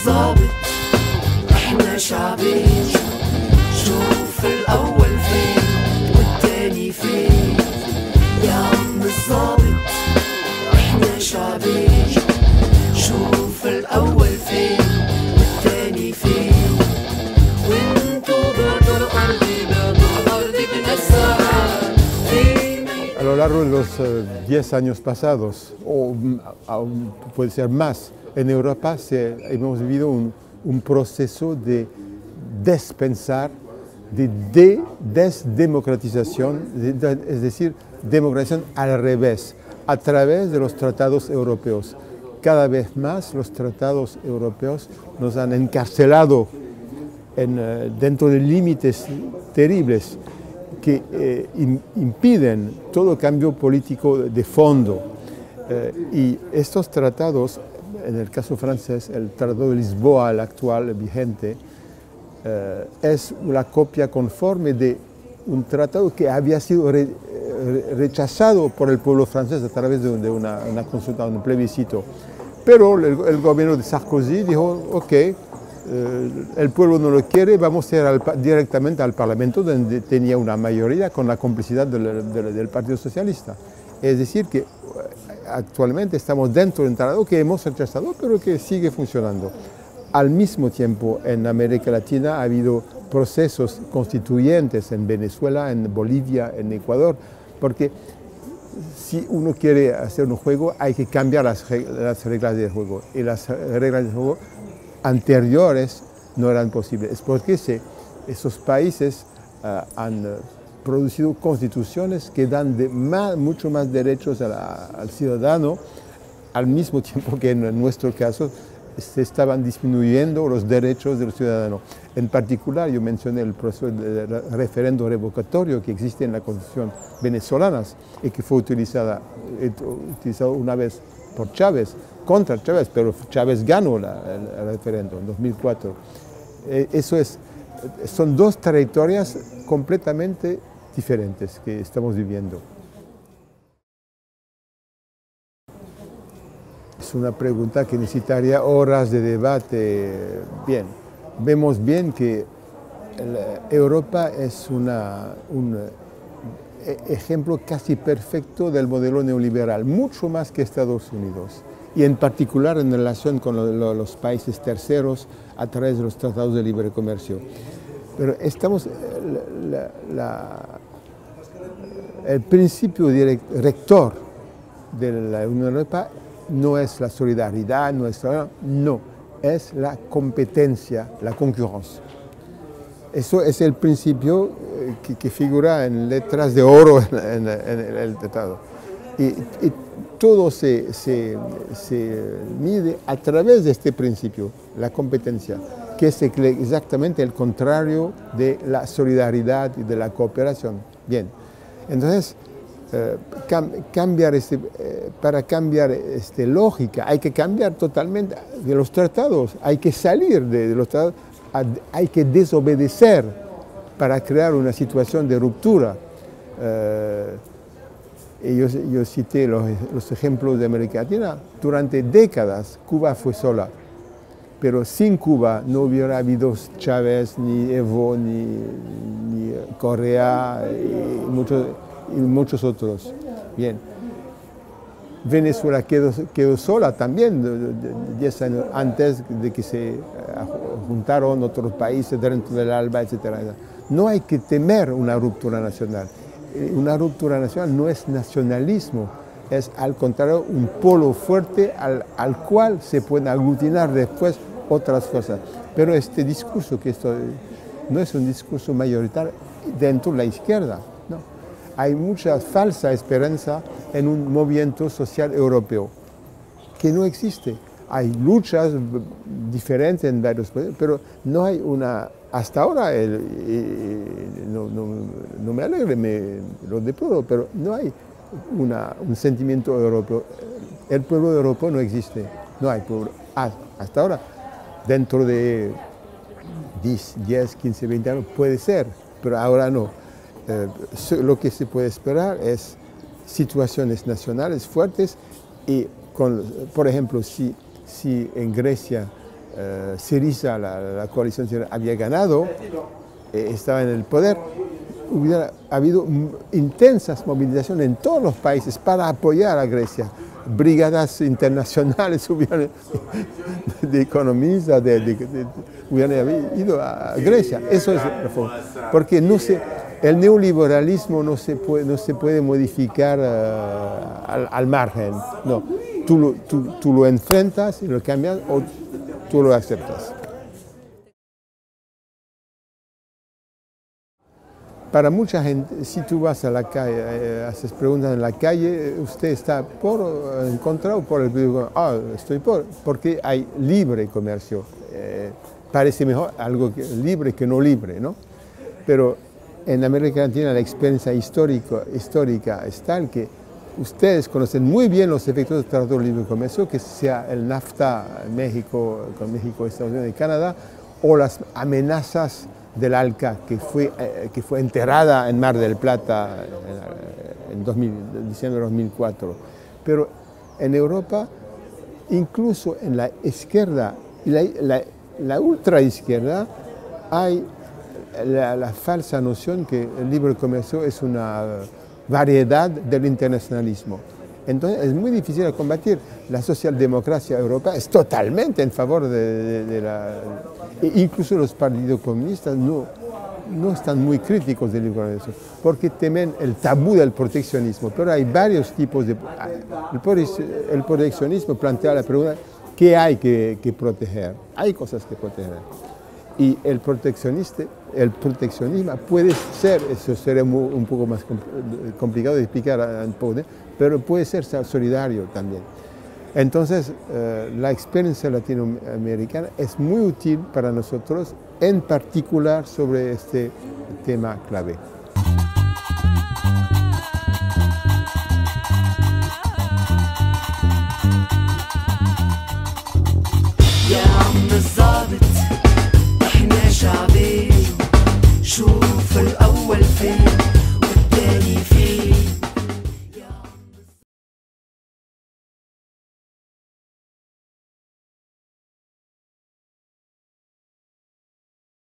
الظابط احنا شعبين شوف الاول فين والتاني فين يا عم الظابط احنا شعبين شوف الاول فين والتاني فين وانتو بعدوا الارض بعدوا الارض بنسعى فين A lo largo de los eh, 10 años pasados, o mm, aún puede ser más, en Europa hemos vivido un, proceso de despensar, de, de- desdemocratización, de- de- es decir, democratización al revés, a través de los tratados europeos. Cada vez más los tratados europeos nos han encarcelado en, eh, dentro de límites terribles que eh, im- impiden todo cambio político de fondo. Eh, y estos tratados, en el caso francés, el Tratado de Lisboa, el actual vigente, eh, es una copia conforme de un tratado que había sido re- rechazado por el pueblo francés a través de, una, consulta, un plebiscito. Pero el, gobierno de Sarkozy dijo, ok, eh, el pueblo no lo quiere, vamos a ir directamente al Parlamento, donde tenía una mayoría con la complicidad del Partido Socialista. Es decir, que eh, actualmente estamos dentro de un que hemos rechazado, pero que sigue funcionando. Al mismo tiempo, en América Latina ha habido procesos constituyentes en Venezuela, en Bolivia, en Ecuador, porque si uno quiere hacer un juego hay que cambiar las, reg- las reglas del juego y las reglas del juego anteriores no eran posibles. Es porque esos países ah, han producido constituciones que dan de más- mucho más derechos al ciudadano al mismo tiempo que en nuestro caso se estaban disminuyendo los derechos del ciudadano. En particular, yo mencioné el proceso de re- referendo revocatorio que existe en la Constitución venezolana y que fue utilizada, eh, utilizado una vez por Chávez, contra Chávez, pero Chávez ganó el referendo en 2004. Eh, eso es, son dos trayectorias completamente diferentes que estamos viviendo. Es una pregunta que necesitaría horas de debate. Bien, vemos bien que Europa es una- un eh, ejemplo casi perfecto del modelo neoliberal, mucho más que Estados Unidos, y en particular en relación con lo- lo- los países terceros a través de los tratados de libre comercio. Pero estamos, eh, la- el principio rector de la Unión Europea no es la solidaridad, no es, la- no, es la competencia, la concurrencia. Eso es el principio eh, que, figura en letras de oro en el tratado. Y, y todo se, se- se mide a través de este principio, la competencia, que es exactamente el contrario de la solidaridad y de la cooperación. Bien, entonces, eh, cam- cambiar este, eh, para cambiar esta lógica hay que cambiar totalmente de los tratados, hay que salir de, los tratados, hay que desobedecer para crear una situación de ruptura. Eh, yo, cité los ejemplos de América Latina. Durante décadas Cuba fue sola, pero sin Cuba no hubiera habido Chávez, ni Evo, ni, ni Correa y muchos, otros. Bien. Venezuela quedó, quedó sola también, de- de- de- diez años antes de que se eh, juntaron otros países dentro del ALBA, etc. No hay que temer una ruptura nacional. Eh, Una ruptura nacional no es nacionalismo, es al contrario un polo fuerte al, al cual se pueden aglutinar después otras cosas. Pero este discurso que esto no es un discurso mayoritario dentro de la izquierda. ¿no? Hay mucha falsa esperanza en un movimiento social europeo que no existe. Hay luchas diferentes en varios países, pero no hay una, hasta ahora, no- no me alegre, me lo deploro, pero no hay una- un sentimiento europeo. El pueblo europeo no existe, no hay pueblo. Ah, Hasta ahora, dentro de 10, 10, 15, 20 años puede ser, pero ahora no. Eh, lo que se puede esperar es situaciones nacionales fuertes y, con, por ejemplo, si, si en Grecia eh, Syriza, la, la coalición había ganado, eh, estaba en el poder, hubiera habido intensas movilizaciones en todos los países para apoyar a Grecia. Brigadas internacionales hubieran, de economistas de, hubieran ido a Grecia. Eso es Porque no se, el neoliberalismo no se puede, no se puede modificar uh, al, margen. No, tú lo, tú, tú lo enfrentas y lo cambias o tú lo aceptas. Para mucha gente, si tú vas a la calle, eh, haces preguntas en la calle, usted está por, en contra o por el Ah, estoy por, porque hay libre comercio. Eh, parece mejor algo libre que no libre, ¿no? Pero en América Latina la experiencia histórica, histórica es tal que ustedes conocen muy bien los efectos del Tratado de Libre Comercio, que sea el NAFTA, México, con México, Estados Unidos y Canadá, o las amenazas del ALCA que fue, eh, que fue enterrada en Mar del Plata en, 2000, diciembre de 2004. Pero en Europa, incluso en la izquierda y la, la, la ultraizquierda, hay la, la, falsa noción que el libre comercio es una variedad del internacionalismo. Entonces es muy difícil de combatir. La socialdemocracia europea es totalmente en favor de, la... E incluso los partidos comunistas no, no están muy críticos del comercio, porque temen el tabú del proteccionismo. Pero hay varios tipos de... El proteccionismo plantea la pregunta, ¿qué hay que proteger? Hay cosas que proteger. Y el, proteccionista, el proteccionismo puede ser, eso sería un poco más complicado de explicar pero puede ser solidario también. Entonces, eh, la experiencia latinoamericana es muy útil para nosotros, en particular sobre este tema clave.